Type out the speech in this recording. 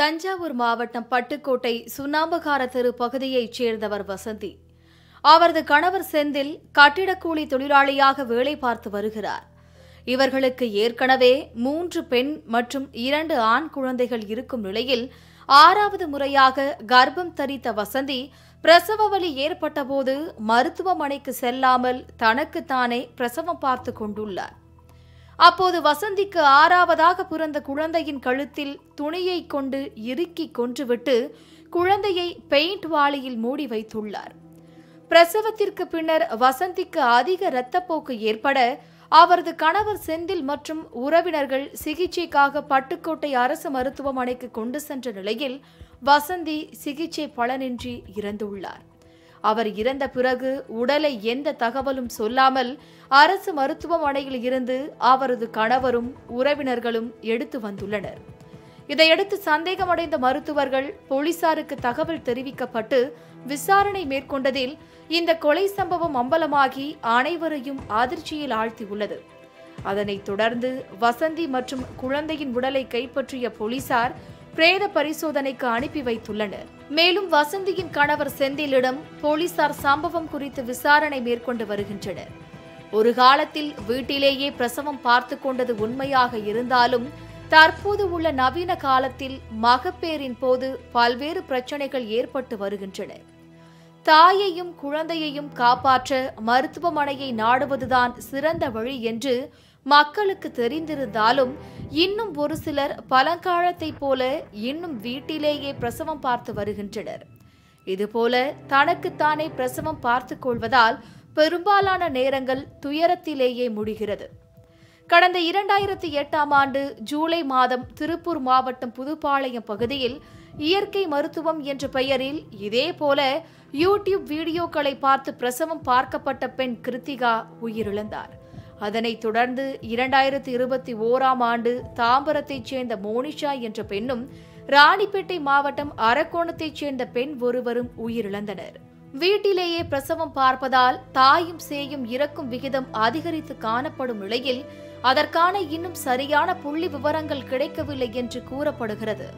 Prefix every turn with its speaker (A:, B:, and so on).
A: தஞ்சாவூர் மாவட்டம் பட்டுக்கோட்டை சுண்ணாம்பகார தெரு பகுதியைச் சேர்ந்தவர் வசந்தி. அவரது கணவர் செந்தில் கட்டிடக்கூலி தொழிலாளியாக வேலை பார்த்து வருகிறார். இவர்களுக்கு ஏற்கனவே மூன்று பெண் மற்றும் இரண்டு ஆண் குழந்தைகள் இருக்கும் நிலையில் ஆறாவது முறையாக கர்ப்பம் தரித்த வசந்தி பிரசவ வலி ஏற்பட்டபோது மருத்துவமனைக்கு செல்லாமல் தனக்குத்தானே பிரசவம் பார்த்து கொண்டுள்ளார். அப்போது வசந்திக்கு ஆறாவதாக பிறந்த குழந்தையின் கழுத்தில் துணியை கொண்டு இறுக்கி கொன்றுவிட்டு குழந்தையை பெயிண்ட் வாளியில் மூடி வைத்துள்ளார். பிரசவத்திற்கு பின்னர் வசந்திக்கு அதிக இரத்தப்போக்கு ஏற்பட அவரது கணவர் செந்தில் மற்றும் உறவினர்கள் சிகிச்சைக்காக பட்டுக்கோட்டை அரசு மருத்துவமனைக்கு கொண்டு சென்ற நிலையில் வசந்தி சிகிச்சை பலனின்றி இறந்துள்ளார். அவர் இறந்த பிறகு உடலை எந்த தகவலும் சொல்லாமல் அரசு மருத்துவமனையில் இருந்து அவரது கணவரும் உறவினர்களும் எடுத்து வந்துள்ளனர். இதையடுத்து சந்தேகமடைந்த மருத்துவர்கள் போலீசாருக்கு தகவல் தெரிவிக்கப்பட்டு விசாரணை மேற்கொண்டதில் இந்த கொலை சம்பவம் அம்பலமாகி அனைவரையும் அதிர்ச்சியில் ஆழ்த்தியுள்ளது. அதனைத் தொடர்ந்து வசந்தி மற்றும் குழந்தையின் உடலை கைப்பற்றிய போலீசார் பிரேத பரிசோதனைக்கு அனுப்பி வைத்துள்ளனர். மேலும் வசந்தியின் கணவர் செந்திலிடம் போலீசார் சம்பவம் குறித்து விசாரணை மேற்கொண்டு வருகின்றனர். ஒரு காலத்தில் வீட்டிலேயே பிரசவம் பார்த்து கொண்டது உண்மையாக இருந்தாலும் தற்போது உள்ள நவீன காலத்தில் மகப்பேறின் போது பல்வேறு பிரச்சனைகள் ஏற்பட்டு வருகின்றன. தாயையும் குழந்தையையும் காப்பாற்ற மருத்துவமனையை நாடுவதுதான் சிறந்த வழி என்று மக்களுக்கு தெரிந்திருந்தாலும் இன்னும் ஒரு சிலர் பழங்காலத்தைப் போல இன்னும் வீட்டிலேயே பிரசவம் பார்த்து வருகின்றனர். இதுபோல தனக்குத்தானே பிரசவம் பார்த்து கொள்வதால் பெரும்பாலான நேரங்கள் துயரத்திலேயே முடிகிறது. கடந்த இரண்டாயிரத்தி எட்டாம் ஆண்டு ஜூலை மாதம் திருப்பூர் மாவட்டம் புதுப்பாளையம் பகுதியில் இயற்கை மருத்துவம் என்ற பெயரில் இதேபோல யூடியூப் வீடியோக்களை பார்த்து பிரசவம் பார்க்கப்பட்ட பெண் கிருத்திகா உயிரிழந்தார். அதனைத் தொடர்ந்து இரண்டாயிரத்தி இருபத்தி ஓராம் ஆண்டு தாம்பரத்தைச் சேர்ந்த மோனிஷா என்ற பெண்ணும் ராணிப்பேட்டை மாவட்டம் அரக்கோணத்தைச் சேர்ந்த பெண் ஒருவரும் உயிரிழந்தனர். வீட்டிலேயே பிரசவம் பார்ப்பதால் தாயும் சேயும் இறக்கும் விகிதம் அதிகரித்து காணப்படும் நிலையில் அதற்கான இன்னும் சரியான புள்ளி விவரங்கள் கிடைக்கவில்லை என்று கூறப்படுகிறது.